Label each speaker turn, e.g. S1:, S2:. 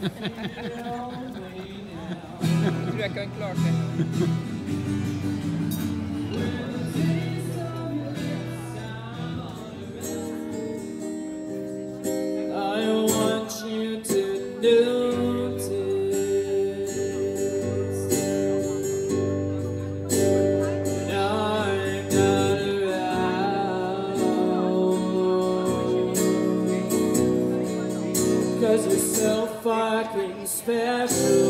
S1: Röka klart det.
S2: Yes.